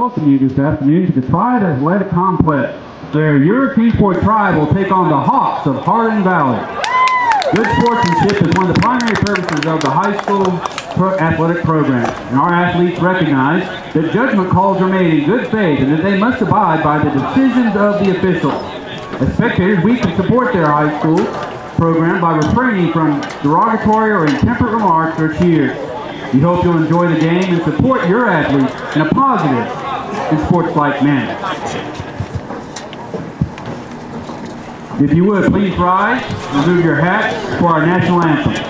welcome you this afternoon to the Triad Athletic Complex. Their European Sport Tribe will take on the Hawks of Hardin Valley. Good sportsmanship is one of the primary purposes of the high school pro athletic program, and our athletes recognize that judgment calls are made in good faith and that they must abide by the decisions of the officials. As spectators, we can support their high school program by refraining from derogatory or intemperate remarks or cheers. We hope you'll enjoy the game and support your athletes in a positive and sports-like manner. If you would, please rise, remove your hats for our national anthem.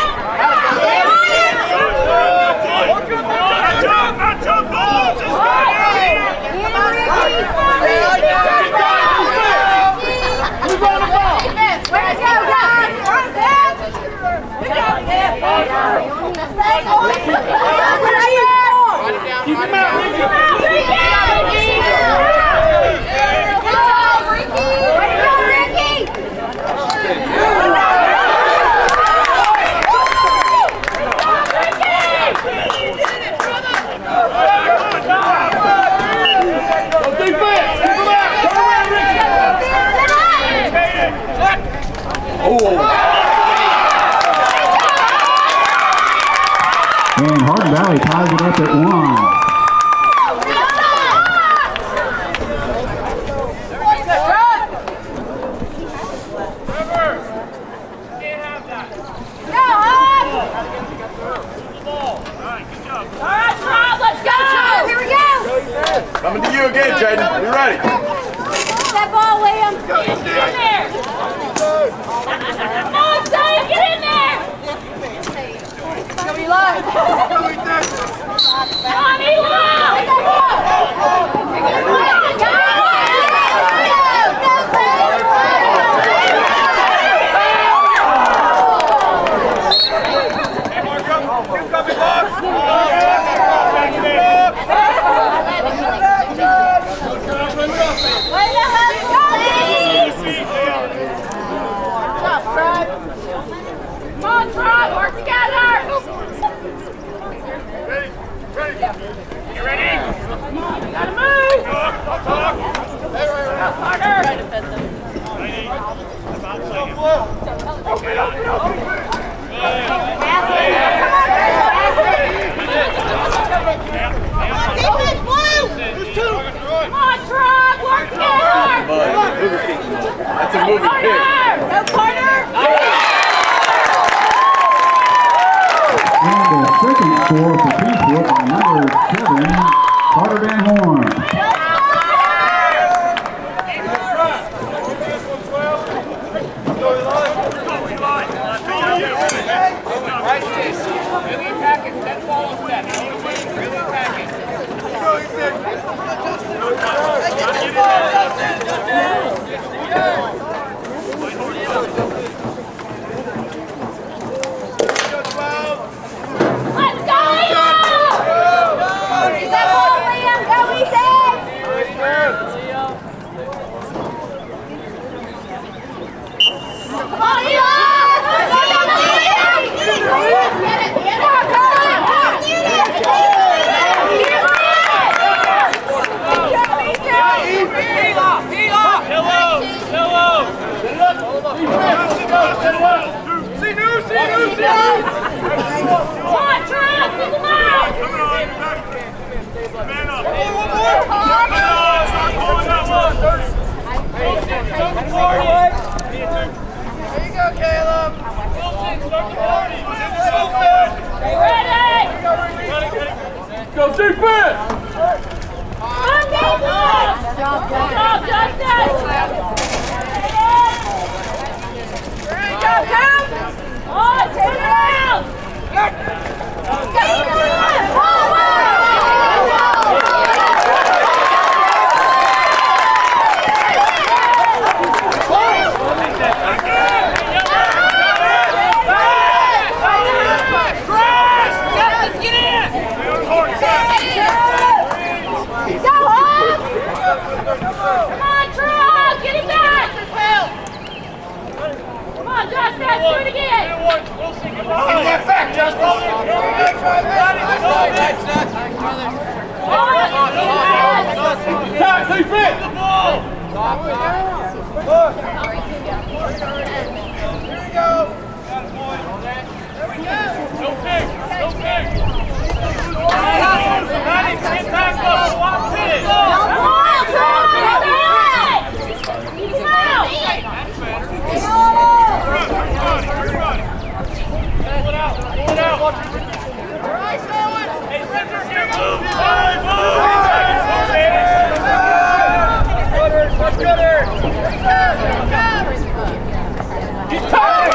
Keep him out! Keep him out! Valley ties it up at one. Coming to you again, Jaden. You ready? That ball, Liam. Get in there. Come on, Sam, get in there. It's gonna be live. Come Ready? Go defense! On, David. Good job, Justin. Good job, Cam. On, turn around. Go, Cam. Go, Hawk. Come on, True, get him back. Come on, Justin, do it again. Get back, Justin! Tack, defense! Don't fall, True. Get back. Keep him out. That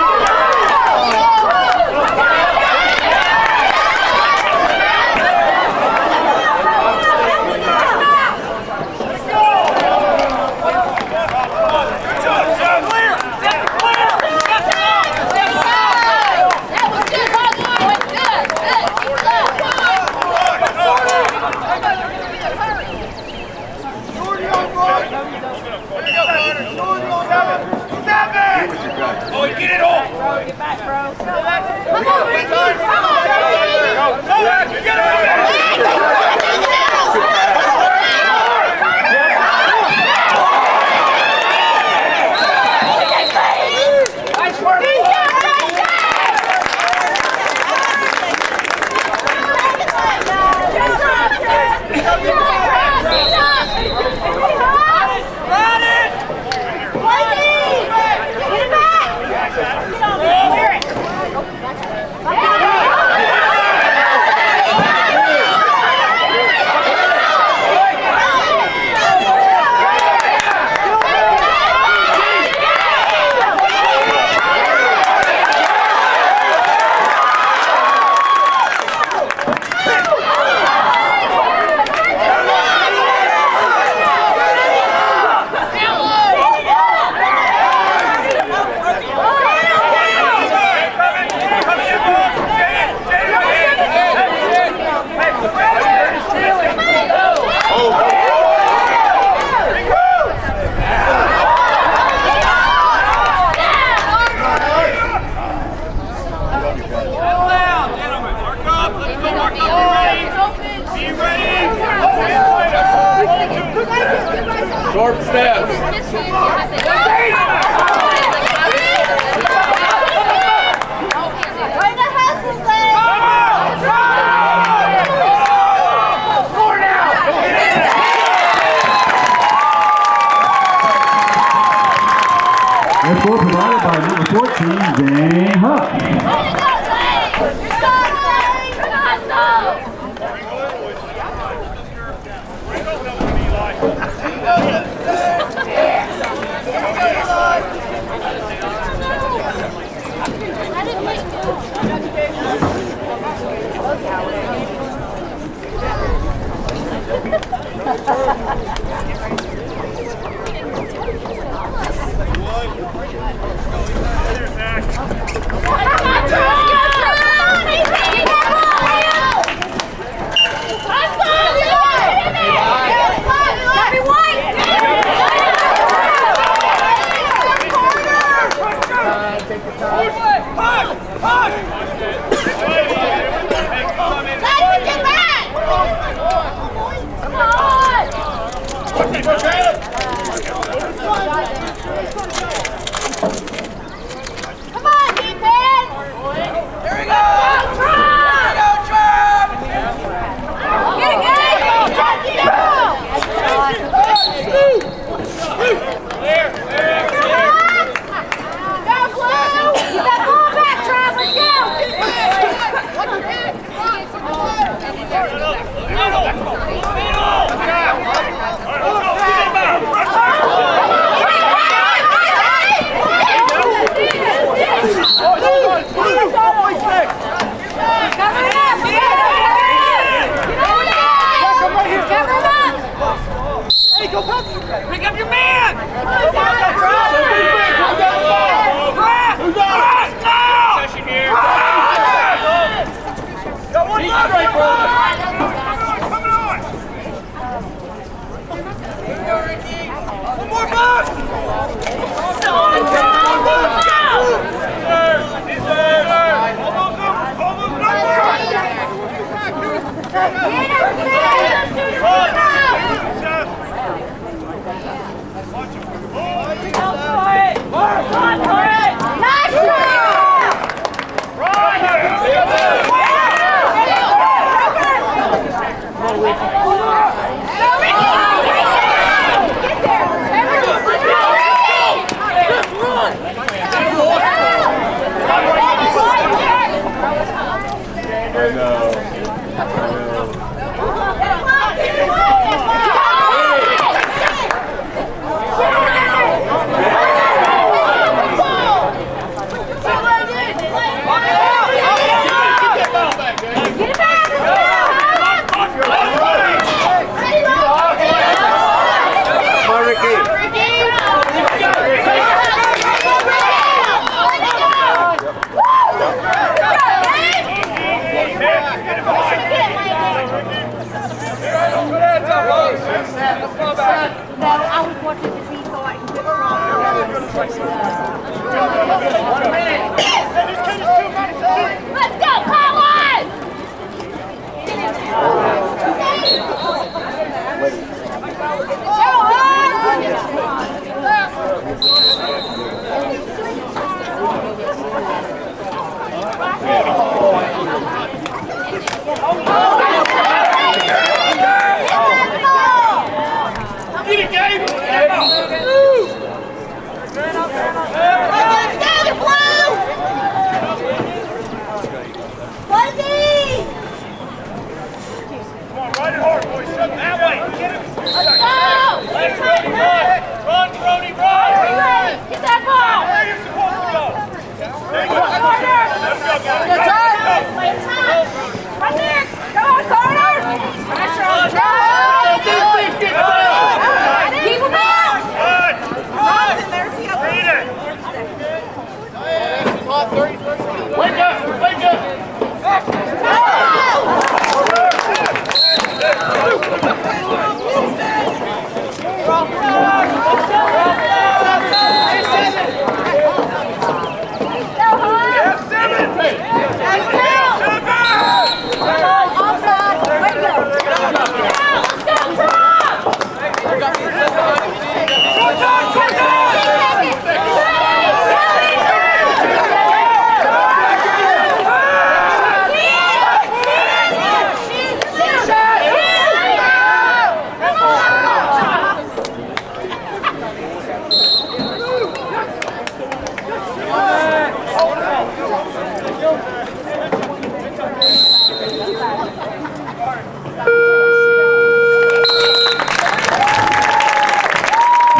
And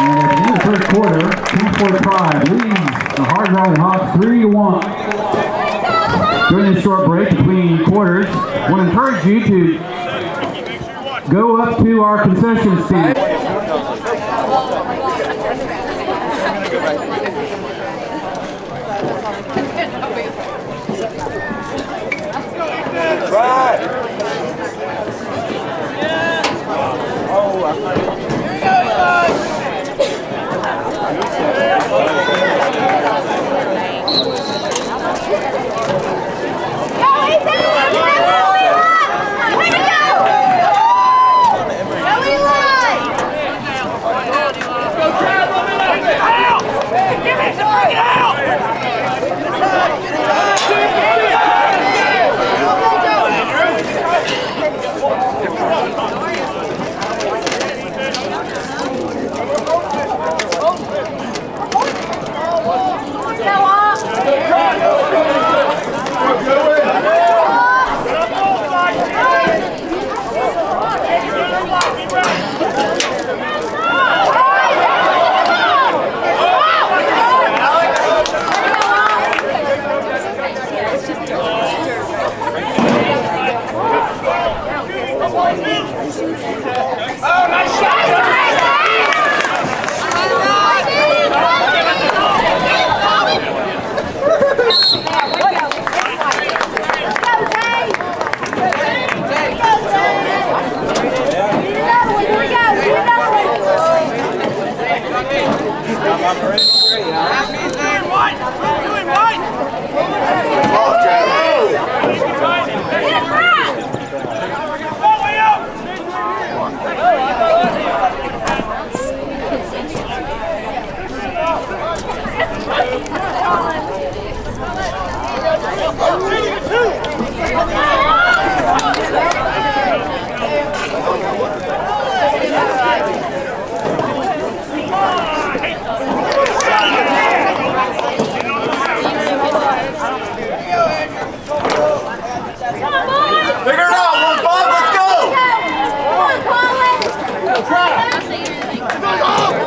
in the end of the third quarter, Kingsport Pride leads the Hard Rock Hawks 3-1. During this short break between quarters, I want to encourage you to go up to our concession stand. Right. Go, Ethan! Doing one! Doing one! Go way up! Figure it out, one five, let's go!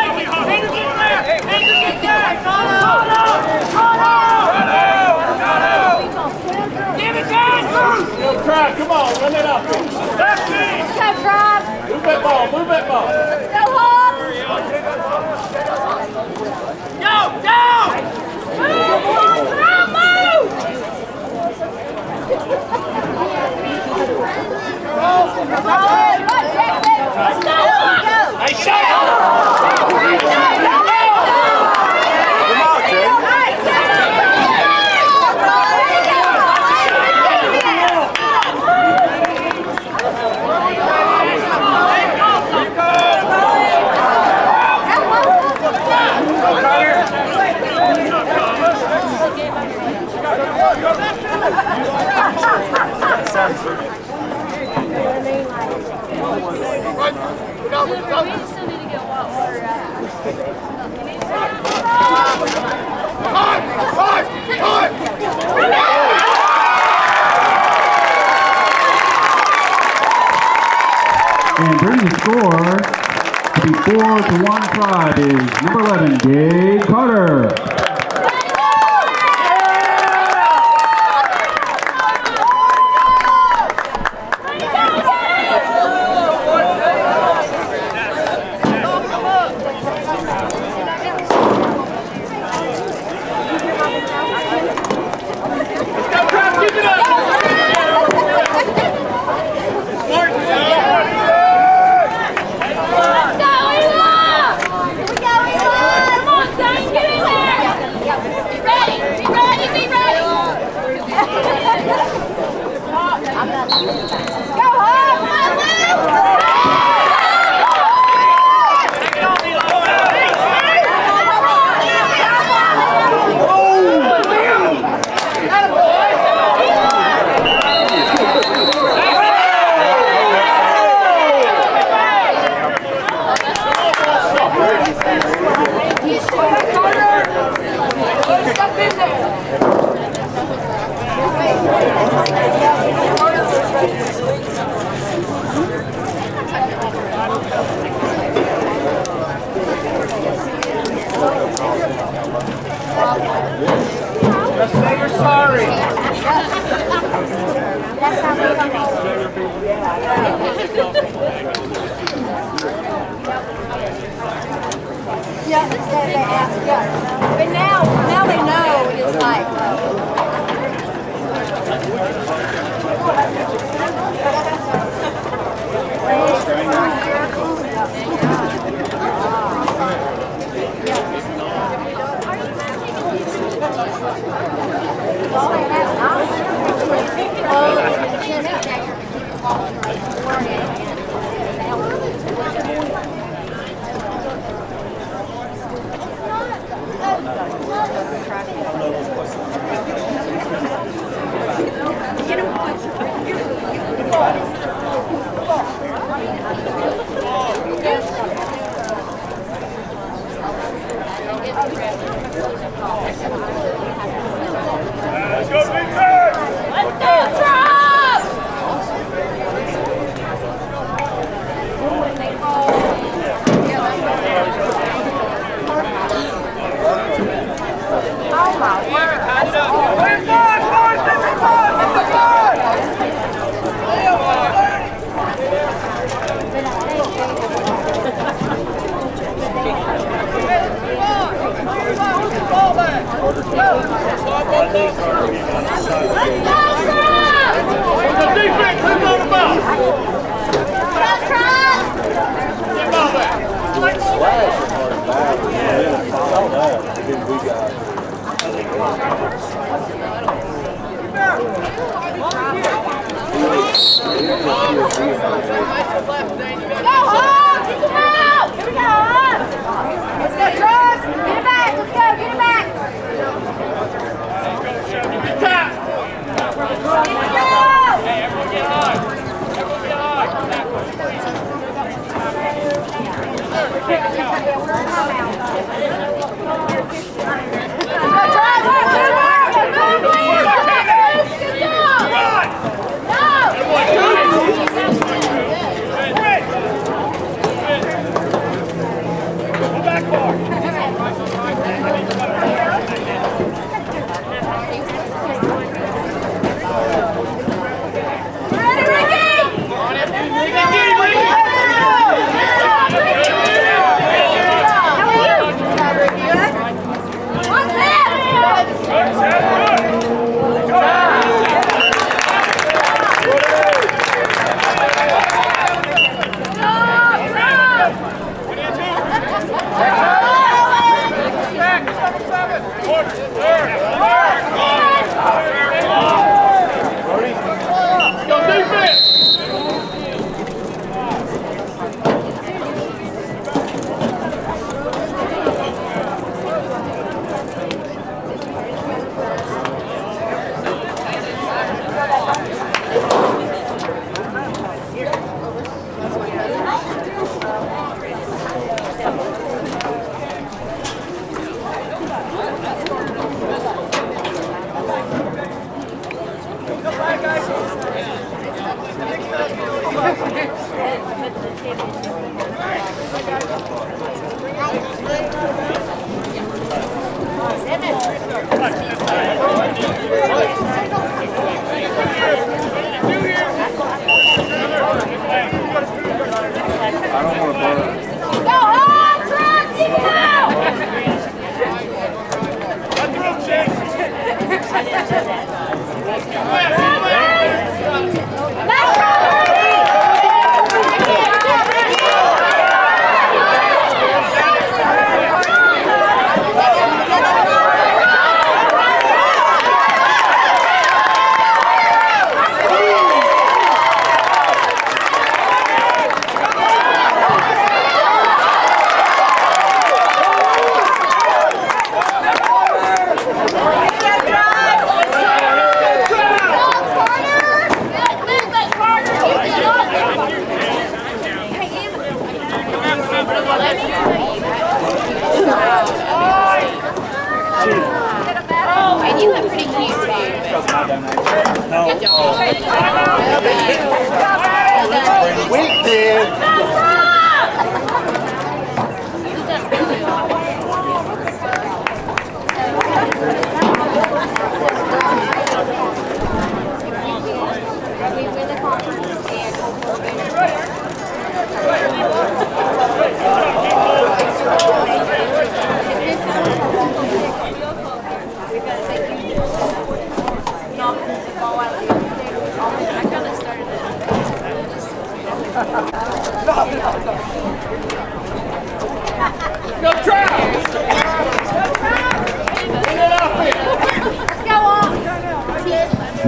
Landon, take it. Landon, get there. Landon, get there. Give it down. Try, come on, run it up. Left knee. Move that ball, move that ball. Go, Right. And bringing the score to be four to one tribe is number 11, Gabe Carter.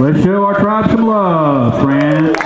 Let's show our tribe some love, friends.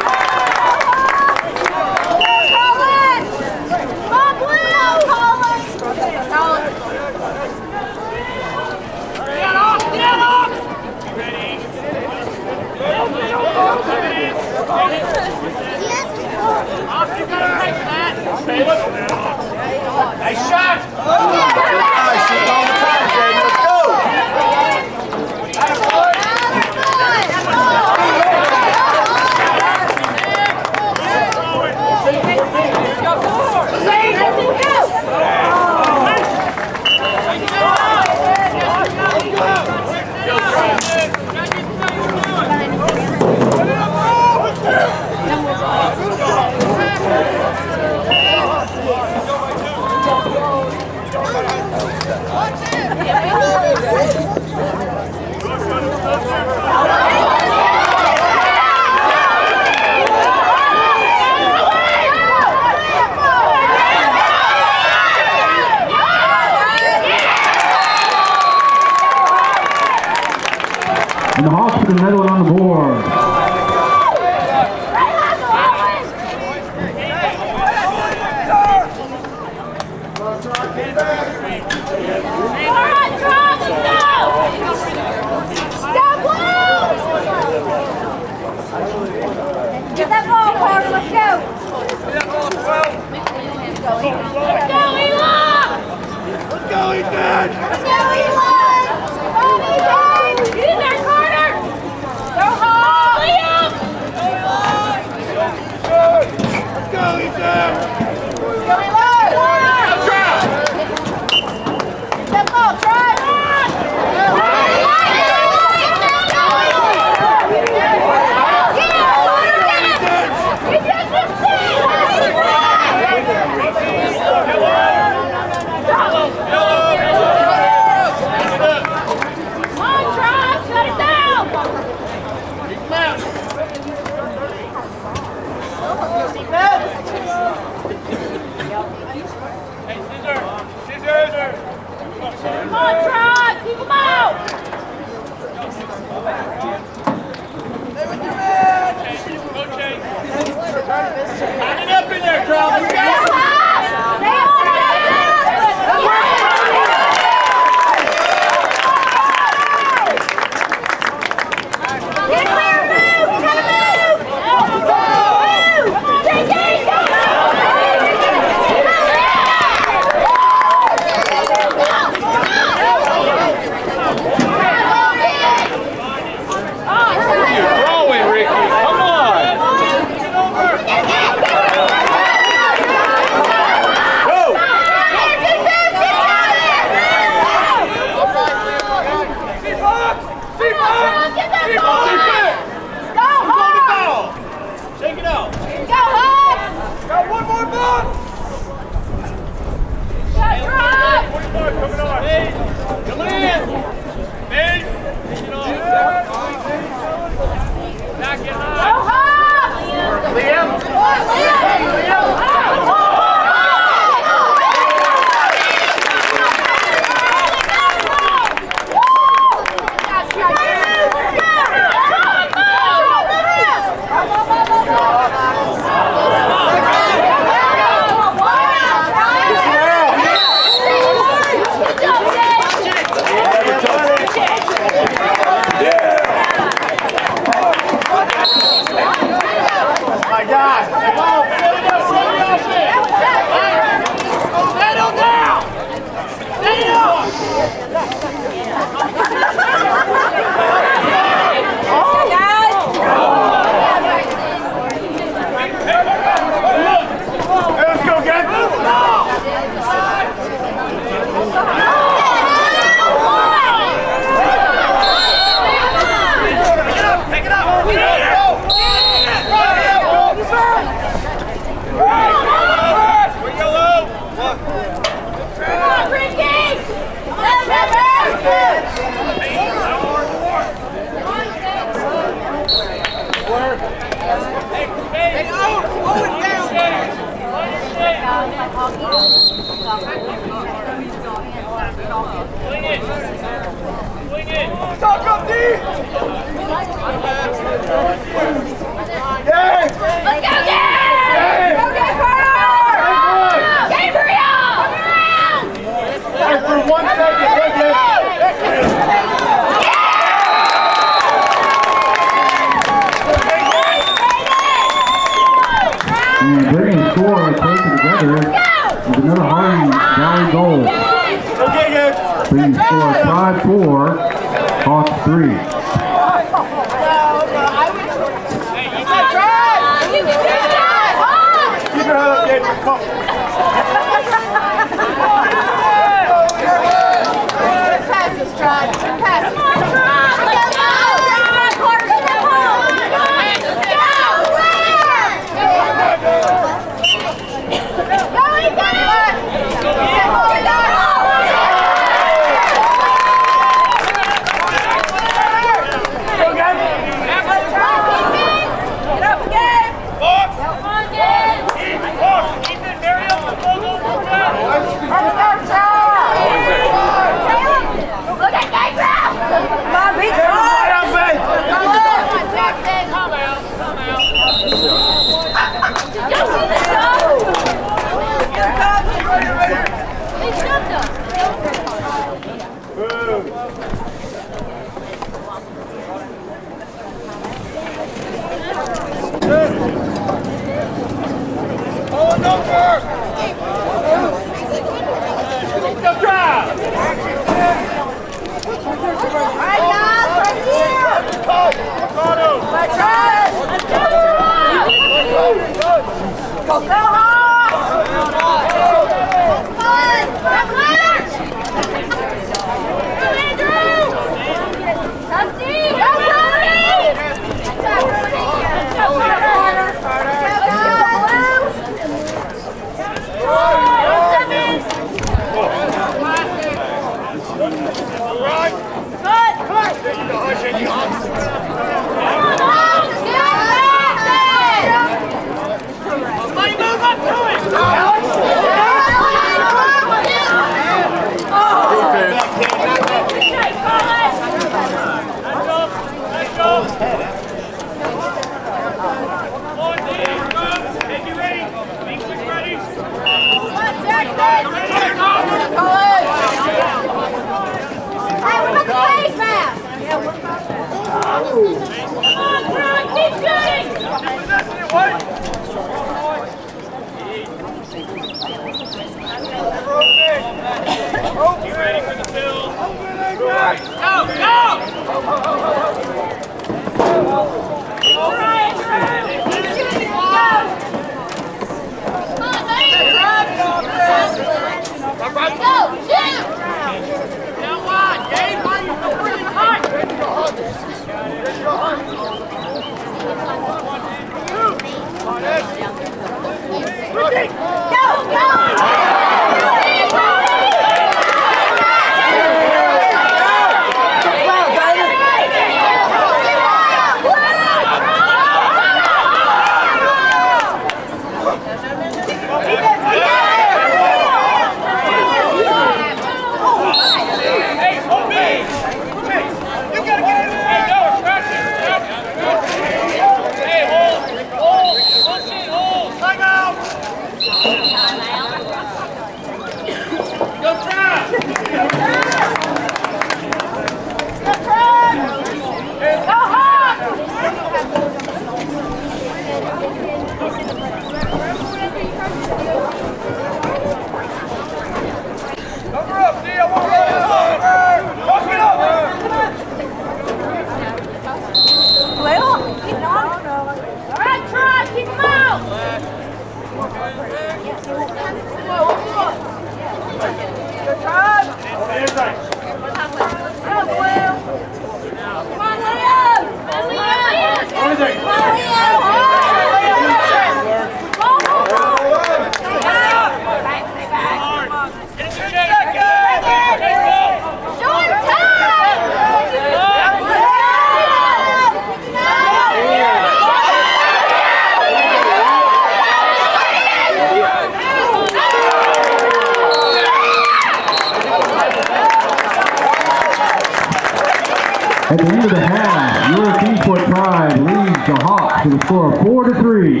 With a score of four to three.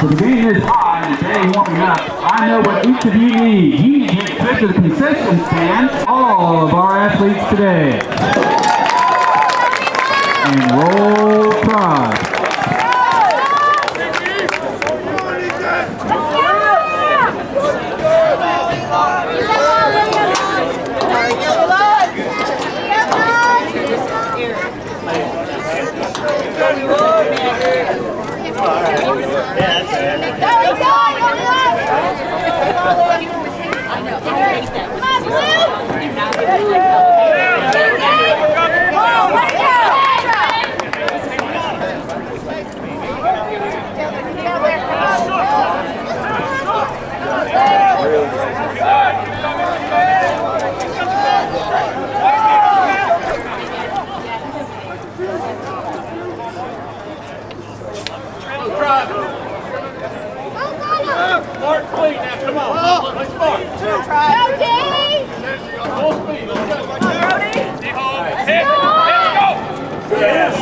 So the game is high and the day warming up. I know what each of you need. You need to get to the concession stand. All of our athletes today. And roll tide. Mark. Full speed, let's go. Hit, hit, go. Yes.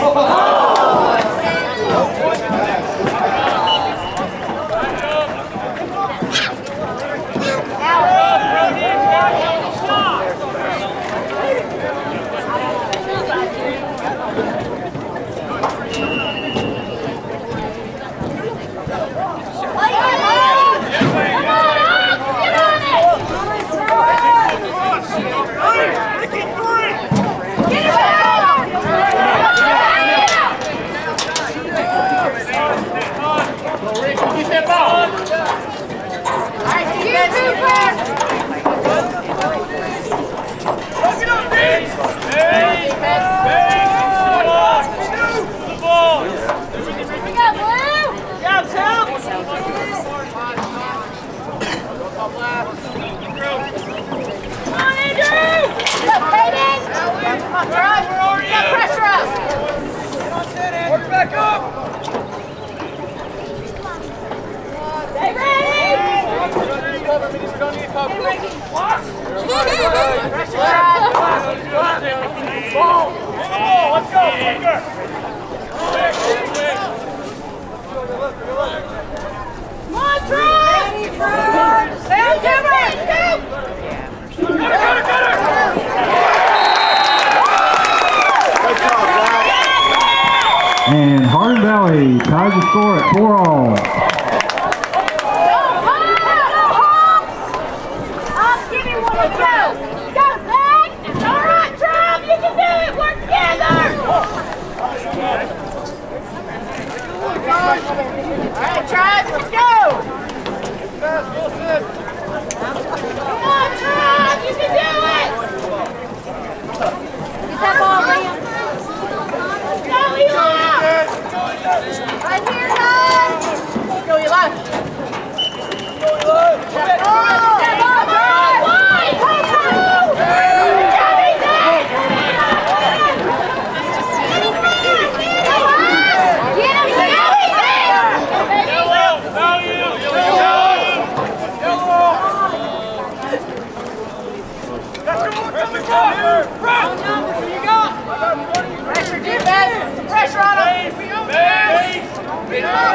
Get that ball. Look it up, Vince. Hey, hey, the ball. Yeah, Tim. Pressure up! Work back up. Stay ready! Cover just don't need cover. Pressure up! Ball. In the ball. Let's go. Quicker. Quick, quick. Come on, Trent! Sam Cameron! Cutter, cutter, cutter. And Hardin Valley ties the score at four all. Tribe, let's go! Come on, Tribe, you can do it! Get that ball, Liam. Go, Eli! Right here, guys! Go, Eli! Step up! Step up! Wide! Come on! Get him, get him! Yellow. Now you. Yellow. Yellow. That's the one coming up. Run. You got. Pressure, defense! Pressure on him! It low!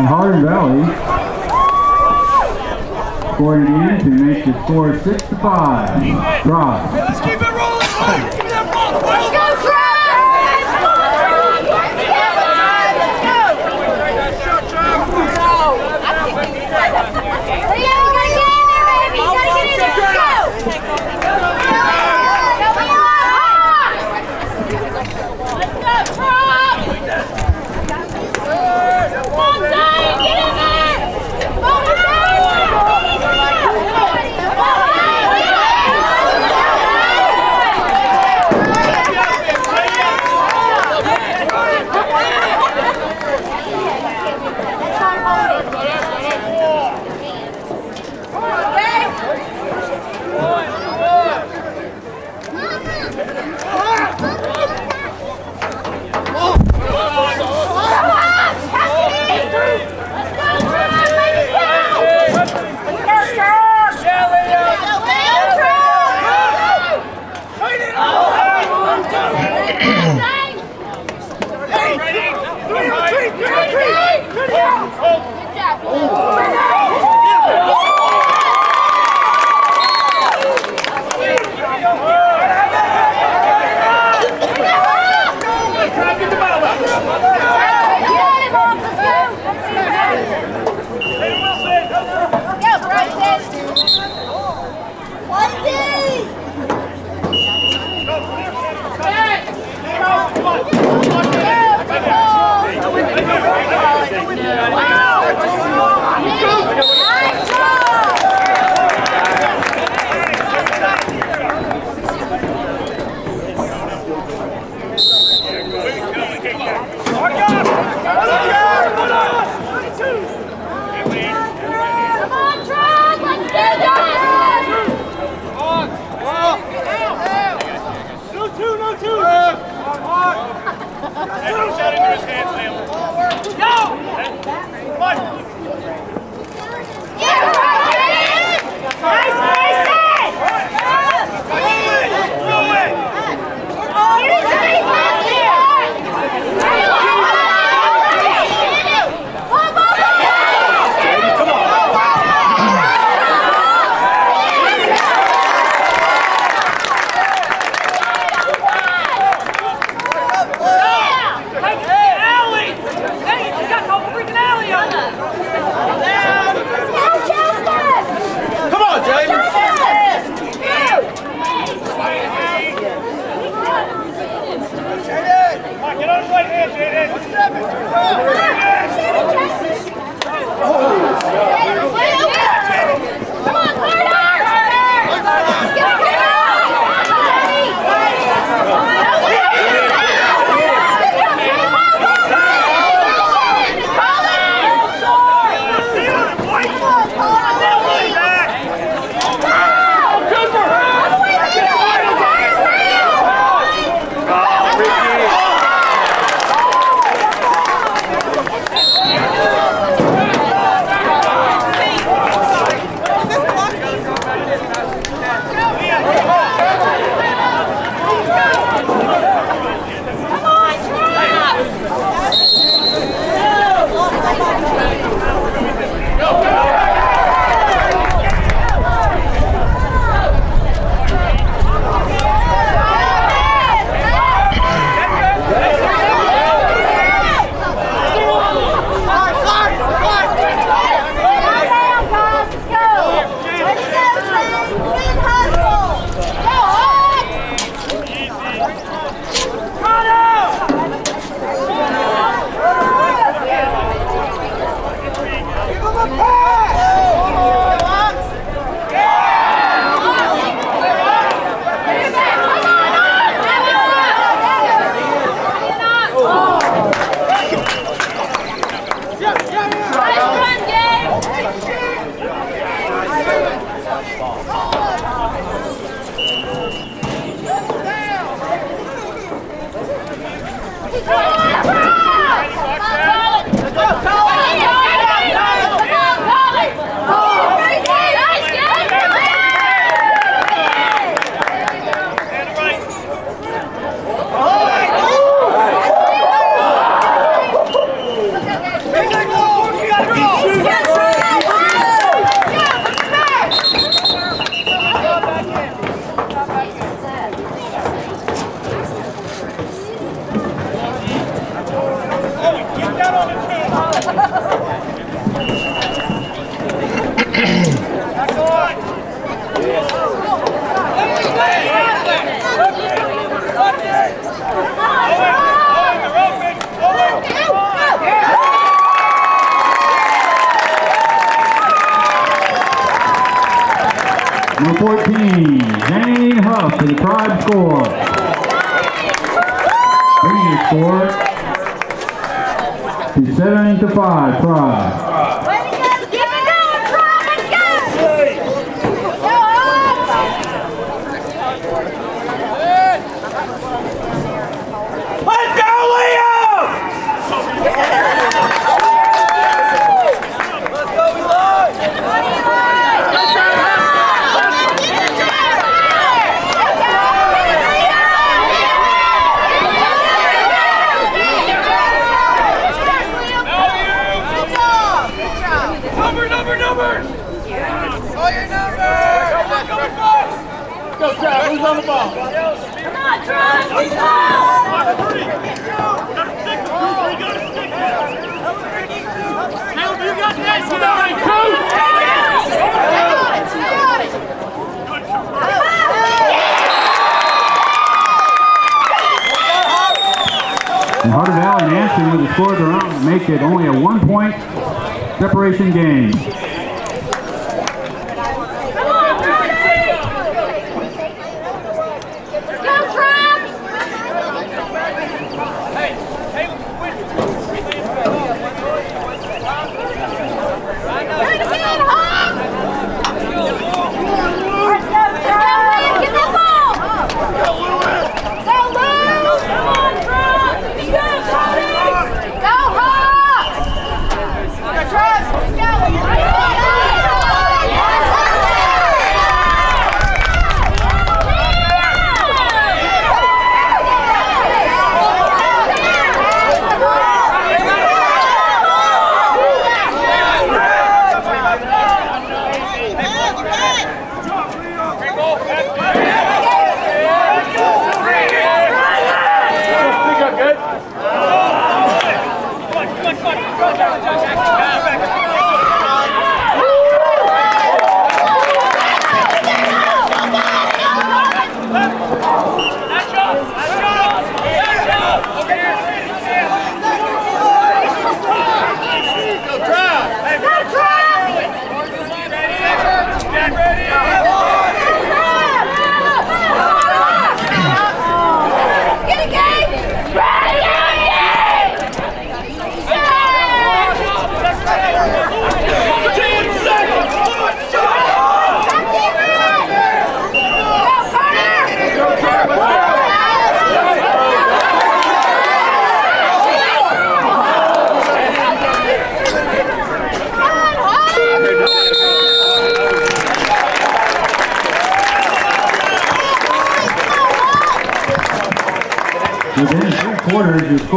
And Hardin Valley Gordon it in to make the score 6 to 5. Drive. Let's keep it rolling. Give me that ball. five, five. And Hardin Valley and Anston with the score of their make it only a one-point separation game.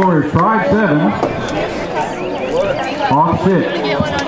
score is strike seven, off six.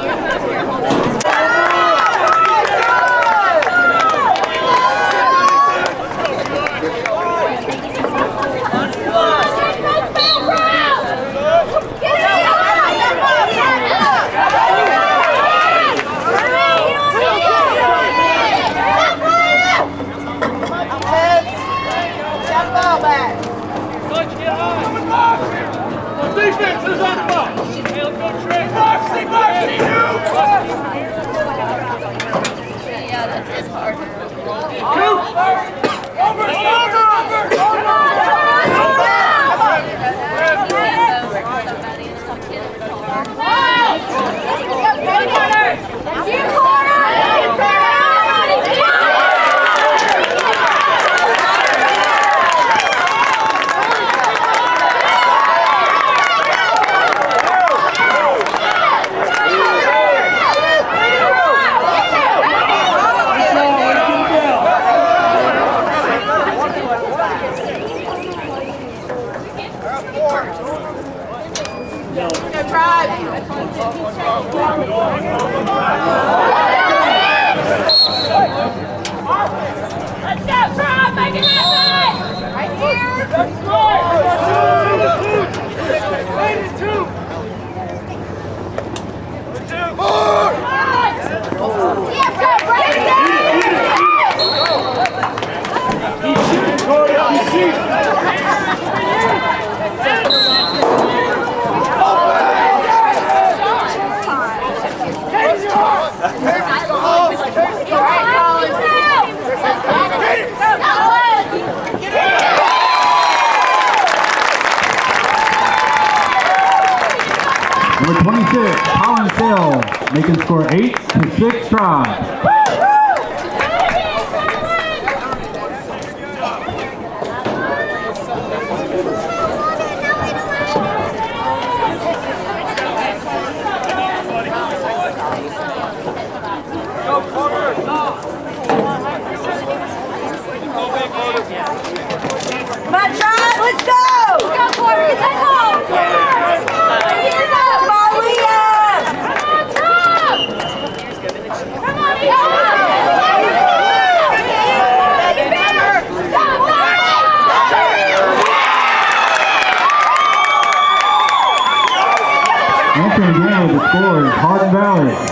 Number 26, Colin Sale, making score eight to six tries. Hard Hardin Valley.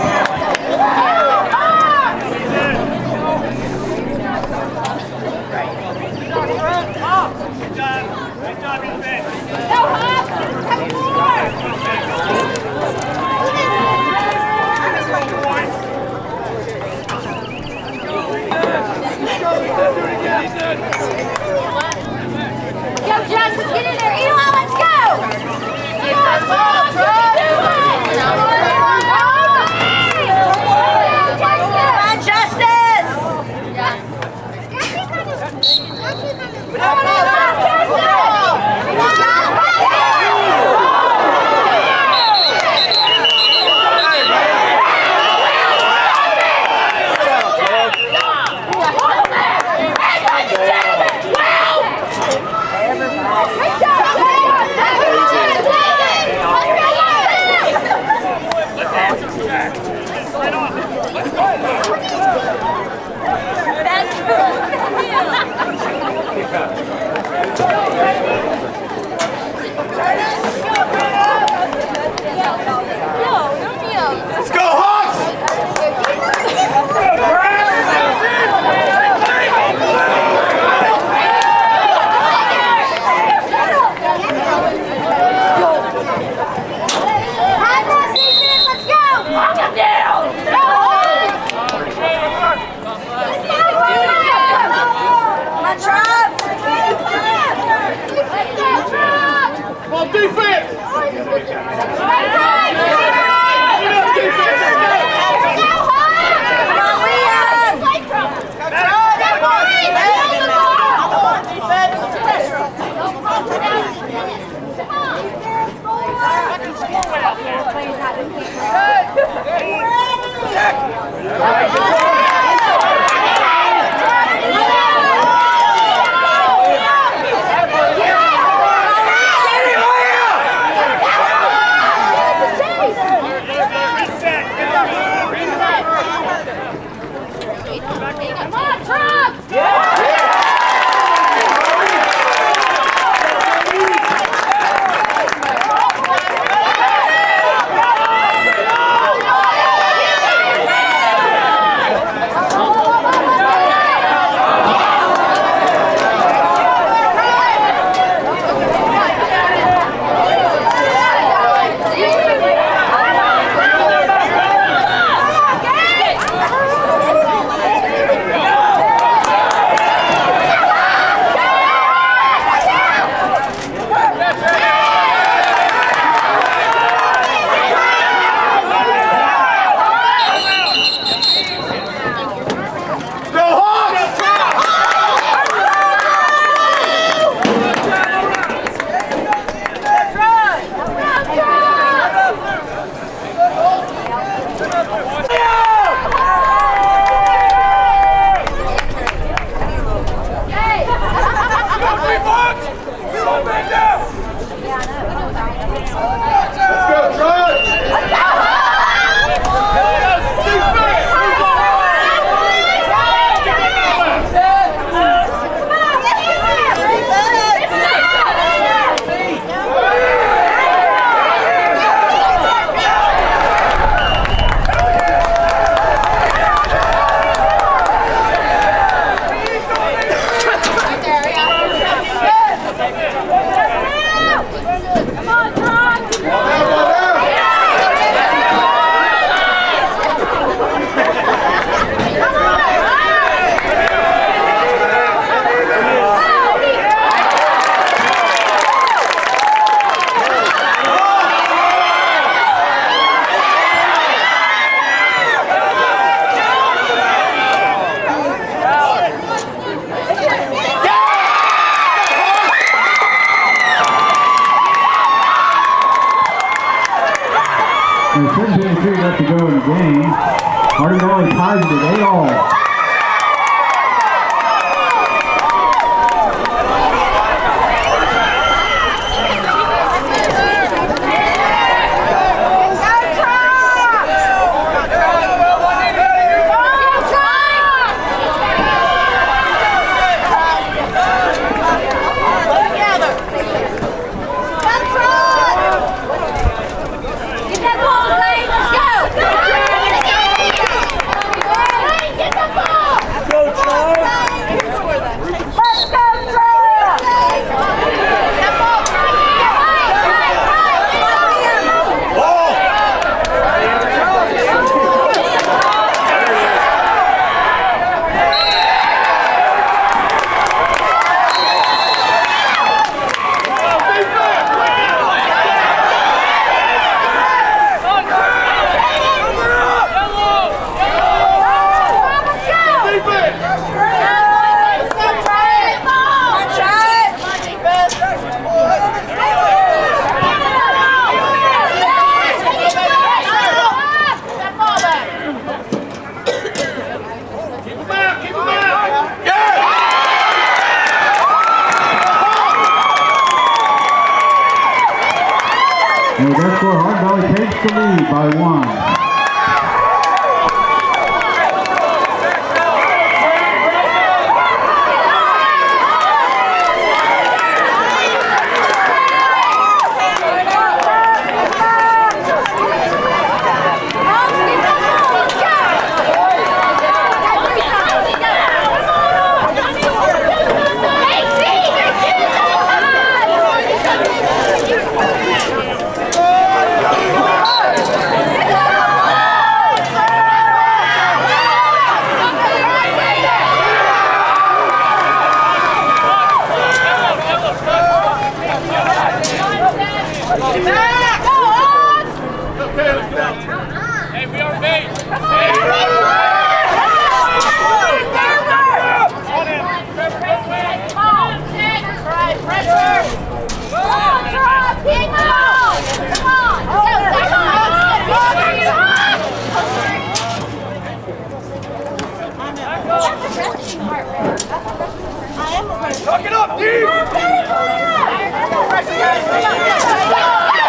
Pressure. Tuck it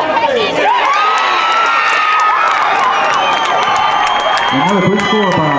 up, deep. Another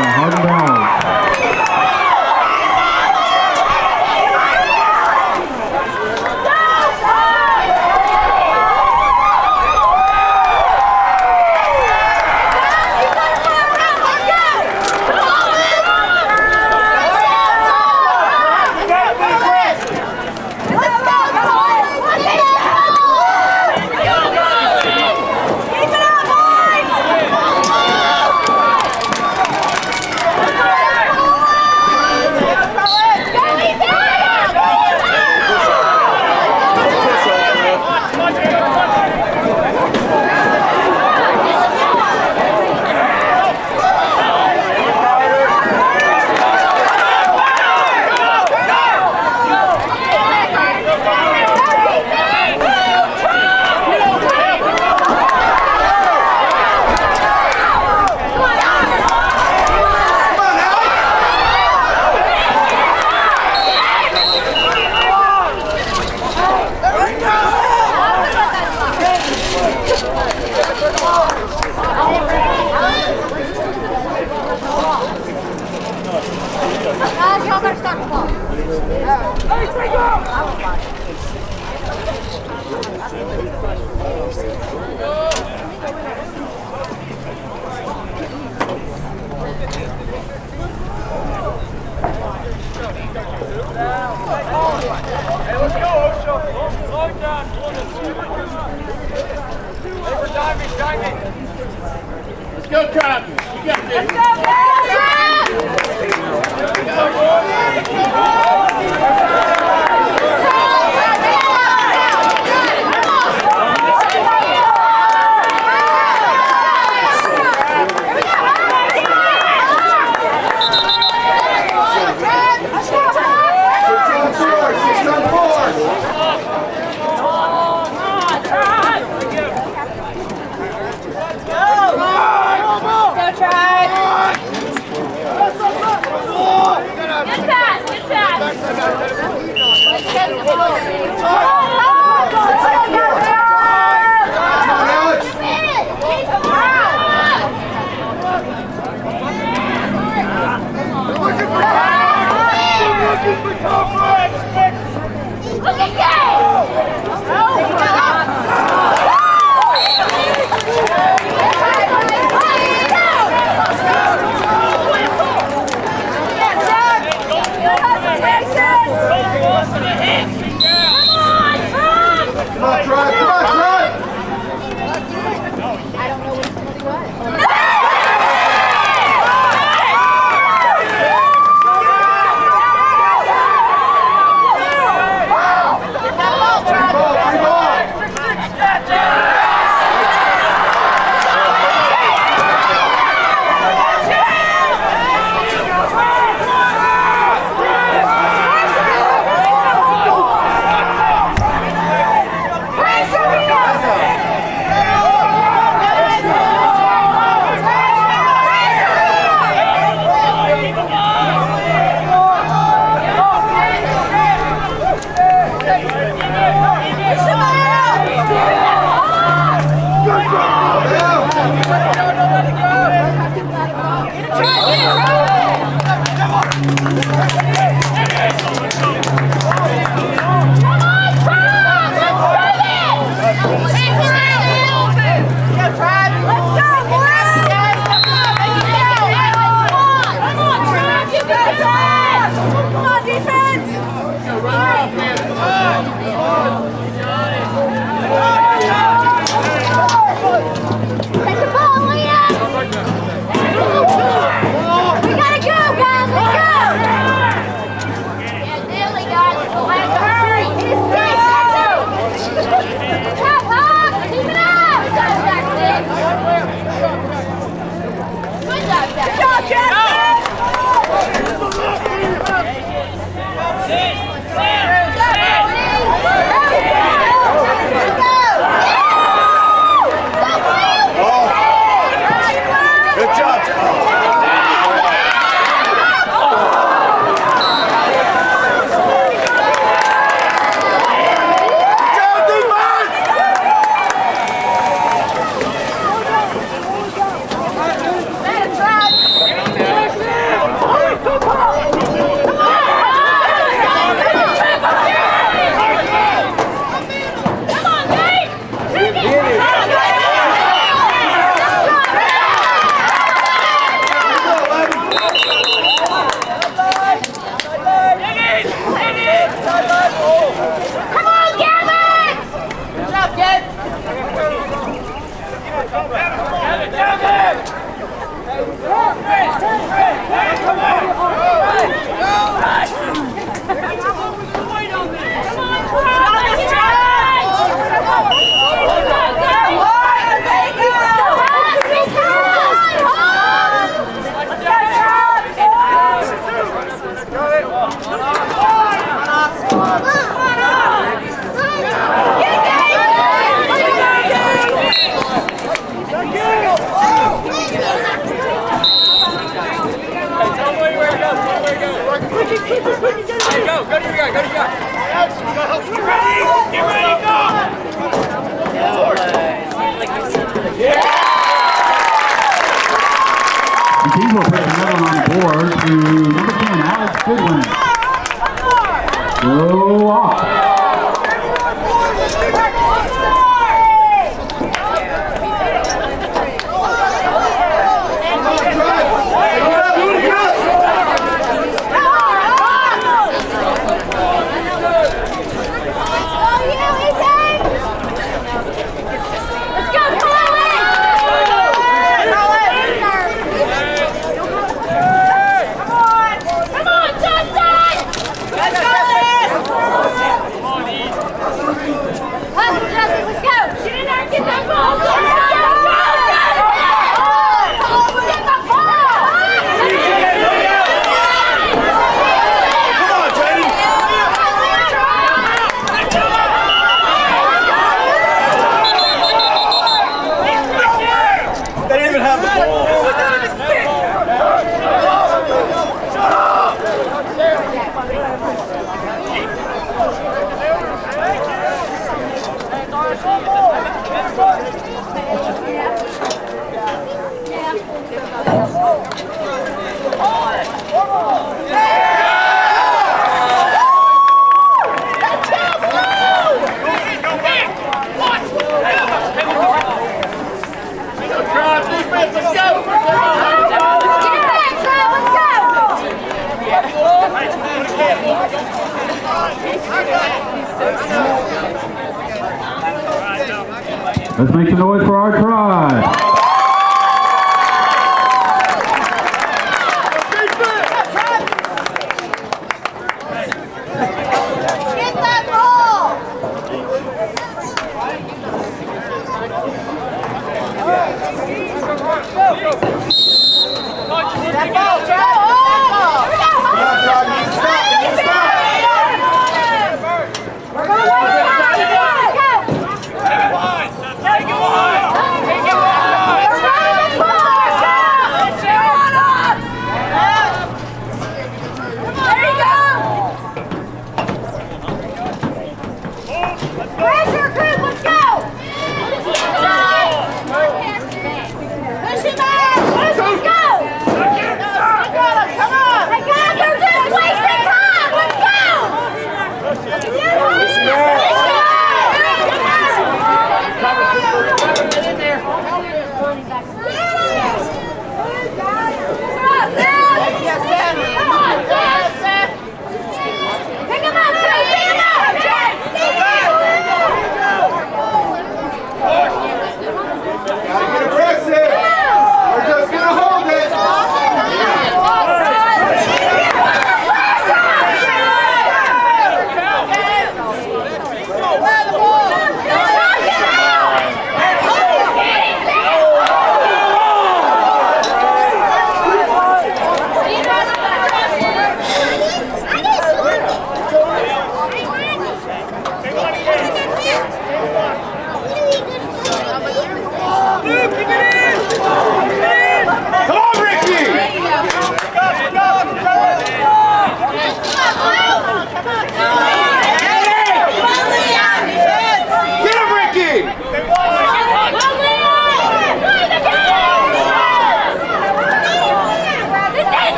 Let's make for